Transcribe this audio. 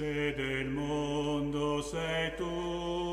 luce del mondo sei tu.